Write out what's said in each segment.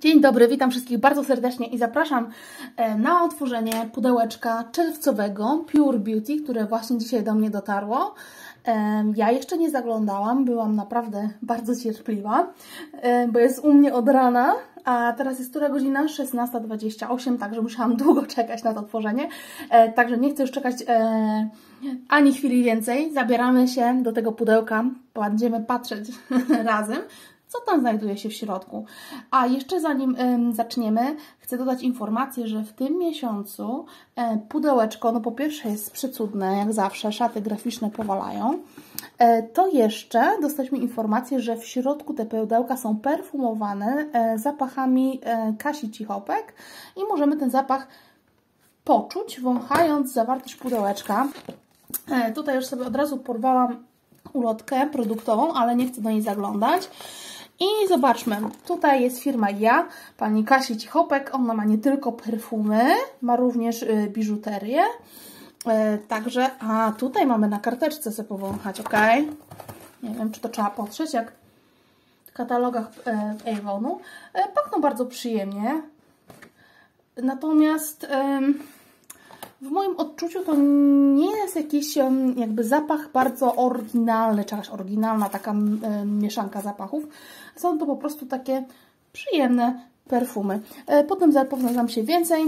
Dzień dobry, witam wszystkich bardzo serdecznie i zapraszam e, na otworzenie pudełeczka czerwcowego Pure Beauty, które właśnie dzisiaj do mnie dotarło. E, ja jeszcze nie zaglądałam, byłam naprawdę bardzo cierpliwa, e, bo jest u mnie od rana, a teraz jest która godzina? 16.28, także musiałam długo czekać na to otworzenie. Także nie chcę już czekać ani chwili więcej. Zabieramy się do tego pudełka, będziemy patrzeć razem co tam znajduje się w środku. A jeszcze zanim zaczniemy, chcę dodać informację, że w tym miesiącu e, pudełeczko, no po pierwsze jest przecudne, jak zawsze, szaty graficzne powalają. E, to jeszcze dostaliśmy informację, że w środku te pudełka są perfumowane e, zapachami Kasi Cichopek i możemy ten zapach poczuć, wąchając zawartość pudełeczka. Tutaj już sobie od razu porwałam ulotkę produktową, ale nie chcę do niej zaglądać. I zobaczmy, tutaj jest firma Ja, pani Kasi Cichopek. Ona ma nie tylko perfumy, ma również y, biżuterię. E, także, a tutaj mamy na karteczce sobie powąchać, ok? Nie wiem, czy to trzeba potrzeć, jak w katalogach e, Avonu. E, pachną bardzo przyjemnie. Natomiast w moim odczuciu to nie jest jakiś jakby zapach bardzo oryginalny, czy oryginalna taka mieszanka zapachów. Są to po prostu takie przyjemne perfumy. E, potem zapoznam się więcej,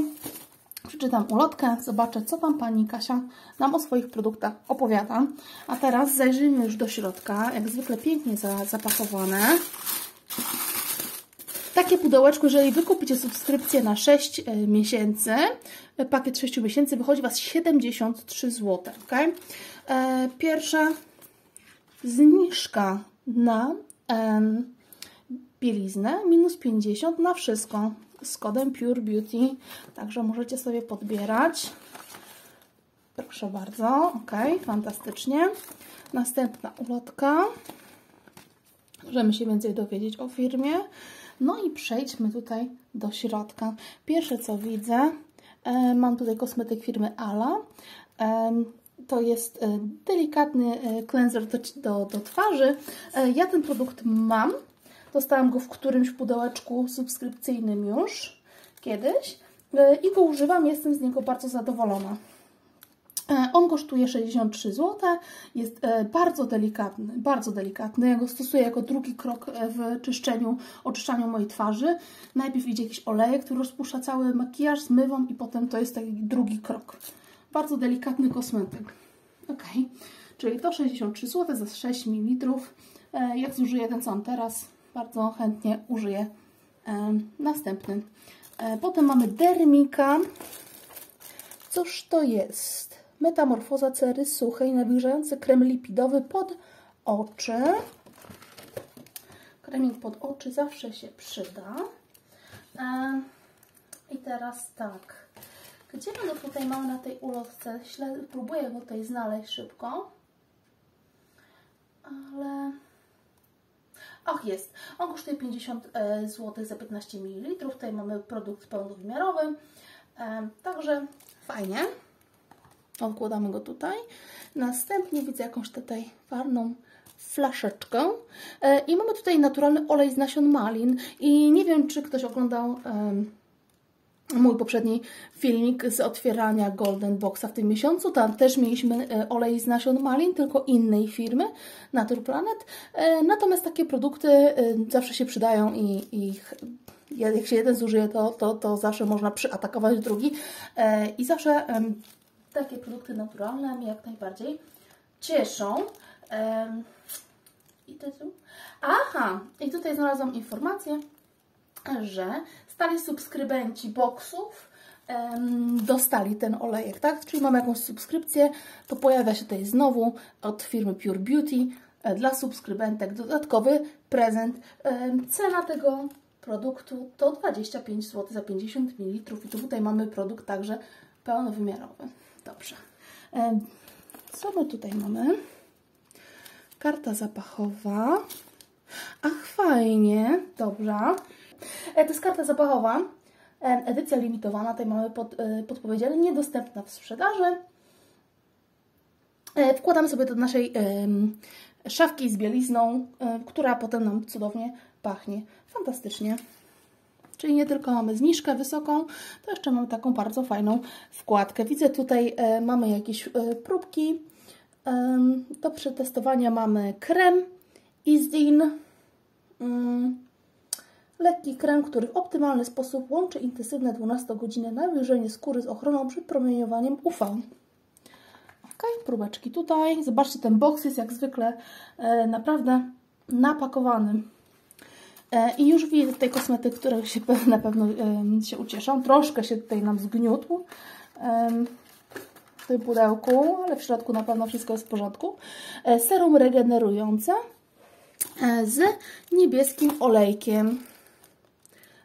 przeczytam ulotkę, zobaczę co tam Pani Kasia nam o swoich produktach opowiada. A teraz zajrzyjmy już do środka, jak zwykle pięknie zapakowane. Takie pudełeczko, jeżeli wykupicie subskrypcję na 6 e, miesięcy, e, pakiet 6 miesięcy, wychodzi Was 73 zł. Okay? Pierwsza zniżka na bieliznę, minus 50 na wszystko z kodem Pure Beauty, także możecie sobie podbierać. Proszę bardzo, ok, fantastycznie. Następna ulotka. Możemy się więcej dowiedzieć o firmie. No i przejdźmy tutaj do środka. Pierwsze co widzę, e, mam tutaj kosmetyk firmy Ala. E, to jest e, delikatny cleanser do, do, do twarzy. Ja ten produkt mam. Dostałam go w którymś pudełeczku subskrypcyjnym już kiedyś i go używam. Jestem z niego bardzo zadowolona. E, on kosztuje 63 zł, jest e, bardzo delikatny, bardzo delikatny. Ja go stosuję jako drugi krok e, w czyszczeniu, oczyszczaniu mojej twarzy. Najpierw idzie jakiś olejek, który rozpuszcza cały makijaż, zmywam i potem to jest taki drugi krok. Bardzo delikatny kosmetyk. Ok, czyli to 63 zł za 6 ml. Jak zużyję ten sam teraz, bardzo chętnie użyję następny. Potem mamy Dermika. Cóż to jest? Metamorfoza cery suchej, nawilżający krem lipidowy pod oczy. Kremik pod oczy zawsze się przyda. E, I teraz tak. Gdzie my go tutaj mamy na tej ulotce? próbuję go tutaj znaleźć szybko. Ale... Och, jest. On kosztuje 50 e, zł za 15 ml. Tutaj mamy produkt pełnowymiarowy. E, także fajnie. Odkładamy go tutaj. Następnie widzę jakąś tutaj farną flaszeczkę. E, I mamy tutaj naturalny olej z nasion malin. I nie wiem, czy ktoś oglądał mój poprzedni filmik z otwierania Golden Boxa w tym miesiącu. Tam też mieliśmy e, olej z nasion malin, tylko innej firmy, Naturplanet. E, natomiast takie produkty zawsze się przydają i, i jak się jeden zużyje, to, to, to zawsze można przyatakować drugi. I zawsze takie produkty naturalne mnie jak najbardziej cieszą. I tu. Aha, i tutaj znalazłam informację, że stali subskrybenci boksów dostali ten olejek, tak? Czyli mamy jakąś subskrypcję, to pojawia się tutaj znowu od firmy Pure Beauty e, dla subskrybentek dodatkowy prezent. Cena tego produktu to 25 zł za 50 ml i tutaj mamy produkt także pełnowymiarowy. Dobrze. Co my tutaj mamy? Karta zapachowa. Ach, fajnie. Dobrze. E, to jest karta zapachowa. Edycja limitowana. Tutaj mamy pod, e, podpowiedziane. Niedostępna w sprzedaży. E, wkładamy sobie do naszej szafki z bielizną, która potem nam cudownie pachnie. Fantastycznie. Czyli nie tylko mamy zniżkę wysoką, to jeszcze mamy taką bardzo fajną wkładkę. Widzę tutaj e, mamy jakieś e, próbki. E, do przetestowania mamy krem Isdin. Mm, lekki krem, który w optymalny sposób łączy intensywne 12-godzinne nawilżenie skóry z ochroną przed promieniowaniem UV. Ok, próbeczki tutaj. Zobaczcie, ten box jest jak zwykle e, naprawdę napakowany. E, I już widzę tutaj kosmetyk, które się na pewno e, się ucieszą. Troszkę się tutaj nam zgniótł w tym pudełku, ale w środku na pewno wszystko jest w porządku. Serum regenerujące z niebieskim olejkiem.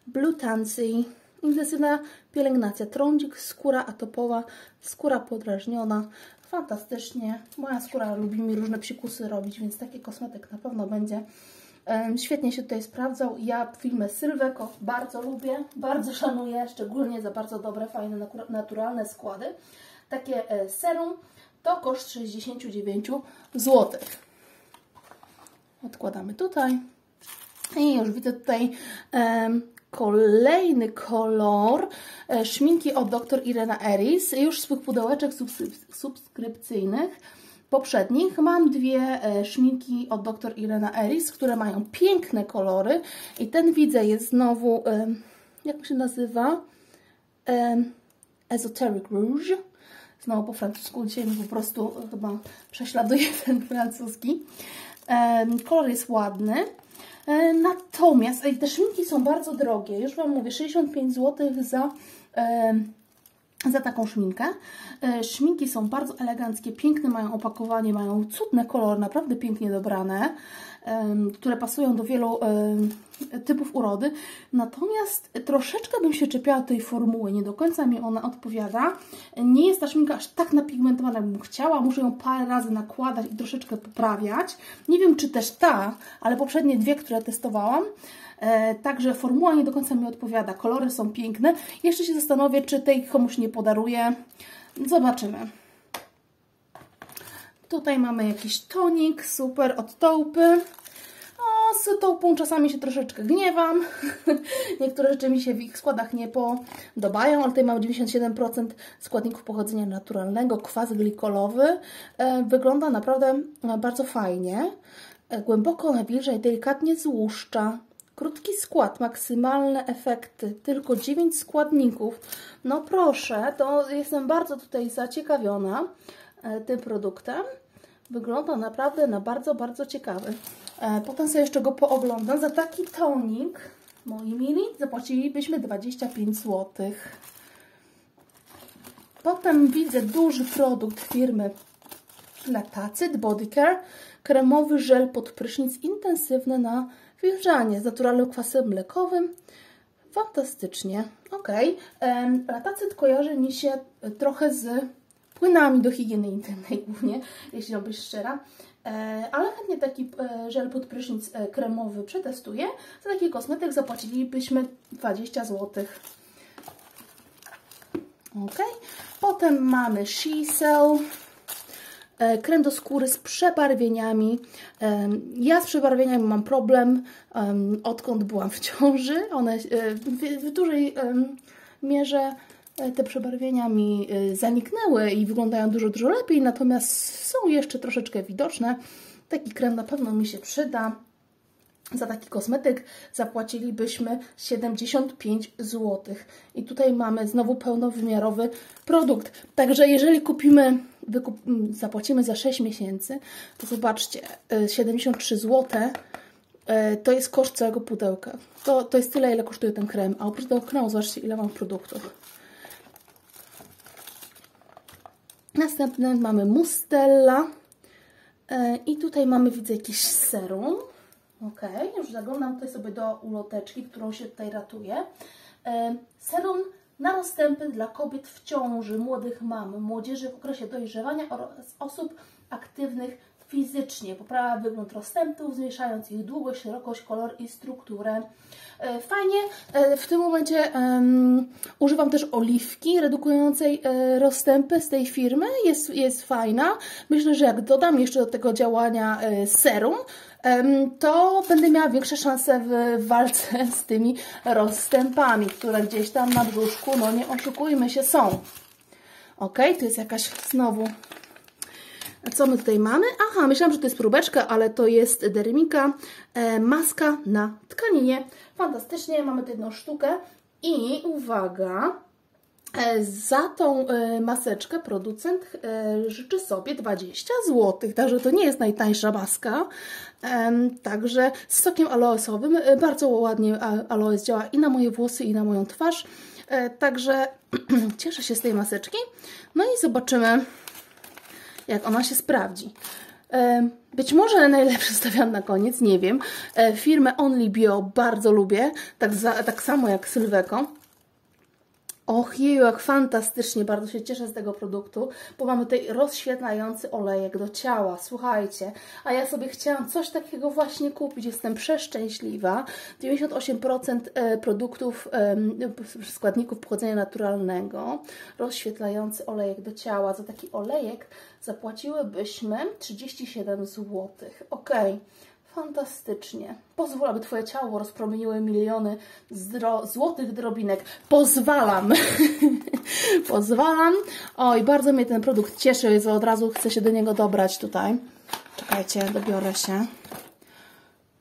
Blue Tansy. Intensywna pielęgnacja. Trądzik, skóra atopowa, skóra podrażniona. Fantastycznie. Moja skóra lubi mi różne psikusy robić, więc taki kosmetyk na pewno będzie Świetnie się tutaj sprawdzał. Ja filmy Sylweko bardzo lubię, bardzo szanuję, szczególnie za bardzo dobre, fajne, naturalne składy. Takie e, serum to koszt 69 zł. Odkładamy tutaj. I już widzę tutaj kolejny kolor e, szminki od dr Irena Eris. Już z tych pudełeczek subskrypcyjnych poprzednich mam dwie e, szminki od dr Irena Eris, które mają piękne kolory i ten widzę jest znowu, jak się nazywa? Esoteric Rouge. Znowu po francusku, dzisiaj mi po prostu chyba prześladuje ten francuski. Kolor jest ładny. E, natomiast te szminki są bardzo drogie. Już Wam mówię, 65 zł za, za taką szminkę. E, szminki są bardzo eleganckie, piękne mają opakowanie, mają cudne kolory, naprawdę pięknie dobrane które pasują do wielu typów urody. Natomiast troszeczkę bym się czepiała tej formuły, nie do końca mi ona odpowiada. Nie jest ta szminka aż tak napigmentowana, jakbym chciała. Muszę ją parę razy nakładać i troszeczkę poprawiać. Nie wiem, czy też ta, ale poprzednie dwie, które testowałam, Także formuła nie do końca mi odpowiada. Kolory są piękne. Jeszcze się zastanowię, czy tej komuś nie podaruję. Zobaczymy. Tutaj mamy jakiś tonik, super, od Taupy. O, z Taupą czasami się troszeczkę gniewam. Niektóre rzeczy mi się w ich składach nie podobają, ale tutaj mamy 97% składników pochodzenia naturalnego, kwas glikolowy. E, wygląda naprawdę e, bardzo fajnie. E, głęboko i delikatnie złuszcza. Krótki skład, maksymalne efekty, tylko 9 składników. No proszę, to jestem bardzo tutaj zaciekawiona. E, tym produktem. Wygląda naprawdę na bardzo, bardzo ciekawy. E, potem sobie jeszcze go pooglądam. Za taki tonik, moi mili, zapłacilibyśmy 25 zł. Potem widzę duży produkt firmy Latacyt Body Care. Kremowy żel pod prysznic intensywny na wilżanie z naturalnym kwasem mlekowym. Fantastycznie. Ok. Latacyt kojarzy mi się trochę z płynami do higieny intymnej głównie, jeśli mam być szczera. E, ale chętnie taki e, żel pod prysznic e, kremowy przetestuję. Za taki kosmetyk zapłacilibyśmy 20 zł. Ok. Potem mamy She krem do skóry z przebarwieniami. Ja z przebarwieniami mam problem, odkąd byłam w ciąży. One w dużej mierze E, te przebarwienia mi e, zaniknęły i wyglądają dużo, dużo lepiej, natomiast są jeszcze troszeczkę widoczne. Taki krem na pewno mi się przyda. Za taki kosmetyk zapłacilibyśmy 75 zł. I tutaj mamy znowu pełnowymiarowy produkt. Także jeżeli kupimy, wykup, zapłacimy za 6 miesięcy, to zobaczcie, 73 zł to jest koszt całego pudełka. To, to jest tyle, ile kosztuje ten krem. A oprócz tego kremu, zobaczcie, ile mam produktów. Następne mamy mustella. E, I tutaj mamy, widzę, jakiś serum. Ok, już zaglądam tutaj sobie do uloteczki, którą się tutaj ratuje. E, serum na rozstępy dla kobiet w ciąży, młodych mam, młodzieży w okresie dojrzewania oraz osób aktywnych fizycznie, poprawia wygląd rozstępów, zmniejszając ich długość, szerokość, kolor i strukturę. E, fajnie, e, w tym momencie um, używam też oliwki redukującej e, rozstępy z tej firmy, jest, jest fajna. Myślę, że jak dodam jeszcze do tego działania serum, to będę miała większe szanse w walce z tymi rozstępami, które gdzieś tam na brzuszku, no nie oszukujmy się, są. Ok, to jest jakaś znowu co my tutaj mamy? Aha, myślałam, że to jest próbeczka, ale to jest Dermika e, maska na tkaninie. Fantastycznie, mamy tu jedną sztukę i uwaga, e, za tą e, maseczkę producent e, życzy sobie 20 zł, także to nie jest najtańsza maska. Także z sokiem aloesowym bardzo ładnie aloes działa i na moje włosy i na moją twarz. Także cieszę się z tej maseczki. No i zobaczymy jak ona się sprawdzi. Być może najlepszy stawiam na koniec, nie wiem. Firmę Only Bio bardzo lubię, tak, za, tak samo jak Sylweko. Och jeju, jak fantastycznie, bardzo się cieszę z tego produktu, bo mamy tutaj rozświetlający olejek do ciała, słuchajcie, a ja sobie chciałam coś takiego właśnie kupić, jestem przeszczęśliwa, 98% e, produktów, składników pochodzenia naturalnego, rozświetlający olejek do ciała, za taki olejek zapłaciłybyśmy 37 zł, ok, Fantastycznie. Pozwól, aby Twoje ciało rozpromieniły miliony złotych drobinek. Pozwalam. Pozwalam. Oj, bardzo mnie ten produkt cieszy, więc od razu chcę się do niego dobrać tutaj. Czekajcie, dobiorę się.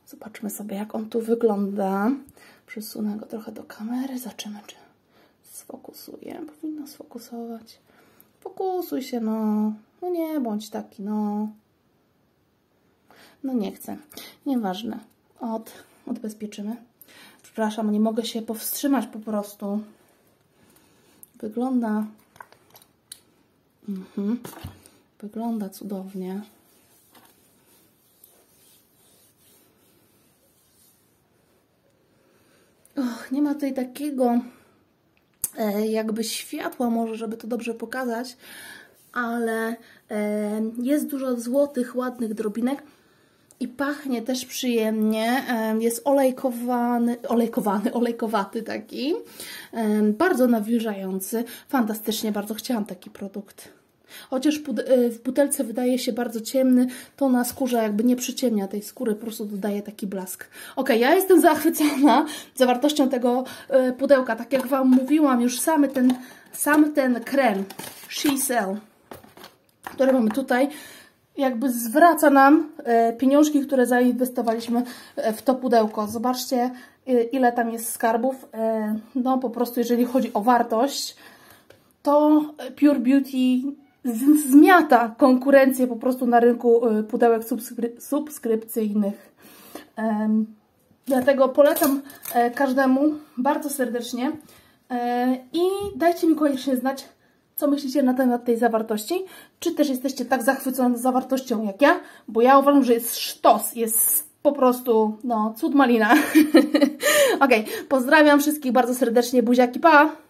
Zobaczmy sobie, jak on tu wygląda. Przesunę go trochę do kamery. Zobaczymy, czy sfokusuje. Powinno sfokusować. Fokusuj się, no. No nie bądź taki, no. No nie chcę. Nieważne. Od, odbezpieczymy. Przepraszam, nie mogę się powstrzymać po prostu. Wygląda... Mhm. Wygląda cudownie. Och, nie ma tutaj takiego e, jakby światła może, żeby to dobrze pokazać, ale e, jest dużo złotych, ładnych drobinek i pachnie też przyjemnie. Jest olejkowany, olejkowany, olejkowaty taki. Bardzo nawilżający. Fantastycznie, bardzo chciałam taki produkt. Chociaż e, w butelce wydaje się bardzo ciemny, to na skórze jakby nie przyciemnia tej skóry, po prostu dodaje taki blask. Ok, ja jestem zachwycona zawartością tego e, pudełka. Tak jak Wam mówiłam, już sam ten, sam ten krem She Cell, który mamy tutaj, jakby zwraca nam e, pieniążki, które zainwestowaliśmy e, w to pudełko. Zobaczcie, e, ile tam jest skarbów. No po prostu, jeżeli chodzi o wartość, to Pure Beauty zmiata konkurencję po prostu na rynku pudełek subskrypcyjnych. Dlatego polecam każdemu bardzo serdecznie i dajcie mi koniecznie znać, co myślicie na temat tej zawartości? Czy też jesteście tak zachwycone zawartością jak ja? Bo ja uważam, że jest sztos, jest po prostu, no, cud malina. ok, pozdrawiam wszystkich bardzo serdecznie, buziaki, pa!